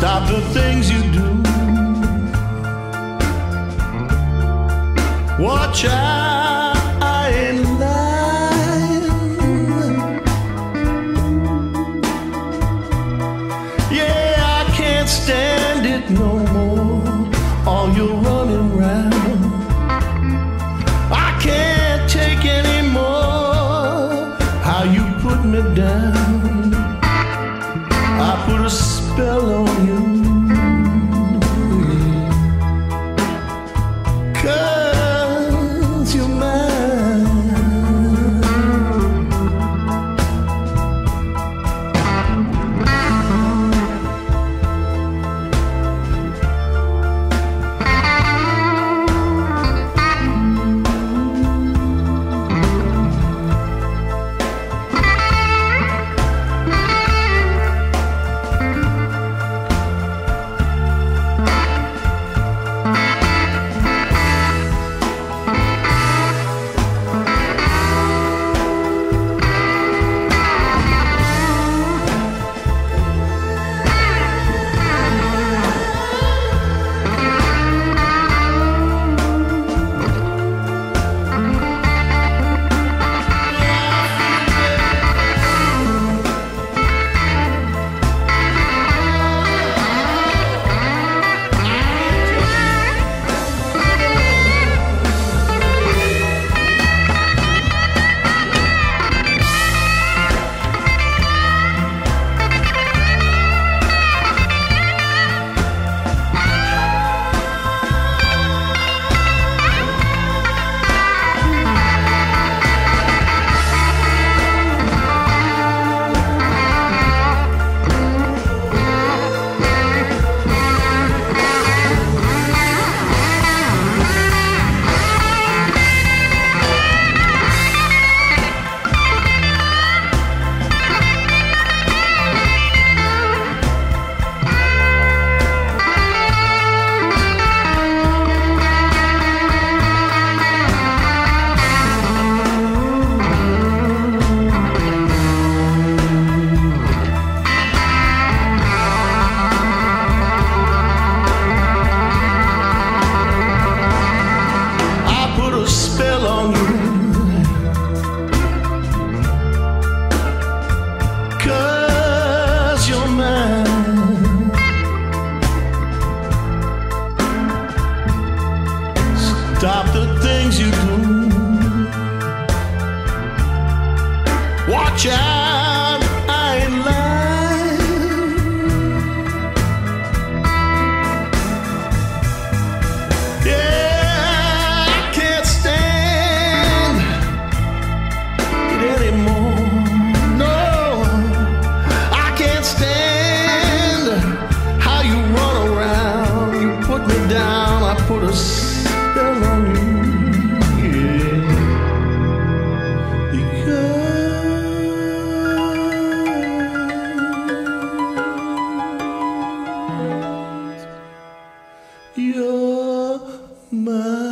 Stop the things you do. Watch out, I ain't lying. Yeah, I can't stand it no more. All you're running round. I can't take anymore. How you put me down. I put a spell on you. stop the things you do. Watch out. My